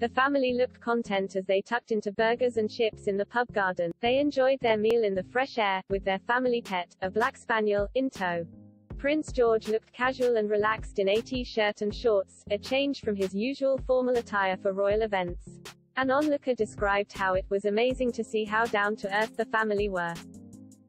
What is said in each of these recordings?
The family looked content as they tucked into burgers and chips in the pub garden. They enjoyed their meal in the fresh air, with their family pet, a black spaniel, in tow. Prince George looked casual and relaxed in a t-shirt and shorts, a change from his usual formal attire for royal events. An onlooker described how it was amazing to see how down to earth the family were.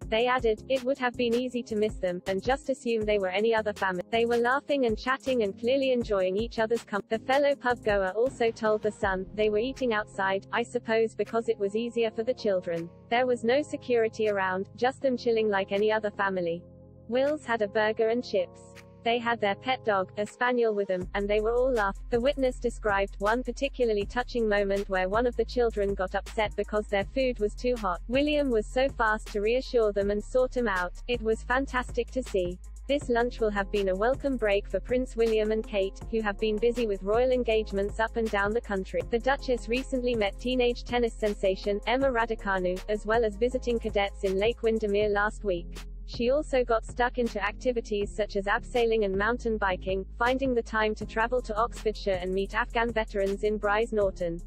They added, it would have been easy to miss them, and just assume they were any other family. They were laughing and chatting and clearly enjoying each other's company. The fellow pub goer also told The Sun, they were eating outside, I suppose because it was easier for the children. There was no security around, just them chilling like any other family. Wills had a burger and chips. They had their pet dog, a spaniel with them, and they were all laughing. The witness described one particularly touching moment where one of the children got upset because their food was too hot. William was so fast to reassure them and sort them out. It was fantastic to see. This lunch will have been a welcome break for Prince William and Kate, who have been busy with royal engagements up and down the country. The Duchess recently met teenage tennis sensation, Emma Raducanu, as well as visiting cadets in Lake Windermere last week. She also got stuck into activities such as abseiling and mountain biking, finding the time to travel to Oxfordshire and meet Afghan veterans in Brize Norton.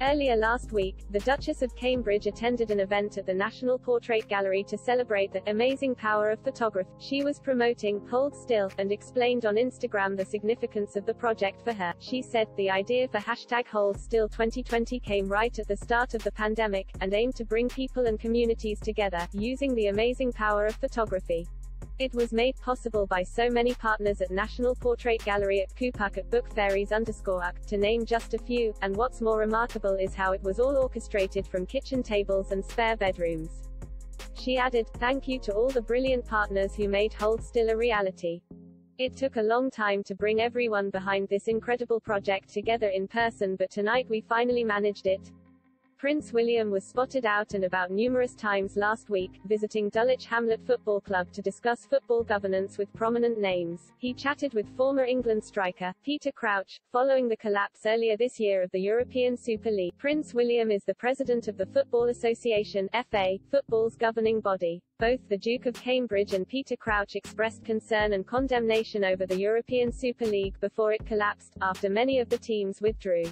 Earlier last week, the Duchess of Cambridge attended an event at the National Portrait Gallery to celebrate the amazing power of photography. She was promoting Hold Still and explained on Instagram the significance of the project for her. She said, the idea for hashtag Hold Still 2020 came right at the start of the pandemic, and aimed to bring people and communities together, using the amazing power of photography. It was made possible by so many partners at National Portrait Gallery at Kupak at Book Fairies underscore UC, to name just a few, and what's more remarkable is how it was all orchestrated from kitchen tables and spare bedrooms. She added, thank you to all the brilliant partners who made Hold Still a reality. It took a long time to bring everyone behind this incredible project together in person but tonight we finally managed it. Prince William was spotted out and about numerous times last week, visiting Dulwich Hamlet Football Club to discuss football governance with prominent names. He chatted with former England striker, Peter Crouch, following the collapse earlier this year of the European Super League. Prince William is the president of the Football Association, FA, football's governing body. Both the Duke of Cambridge and Peter Crouch expressed concern and condemnation over the European Super League before it collapsed, after many of the teams withdrew.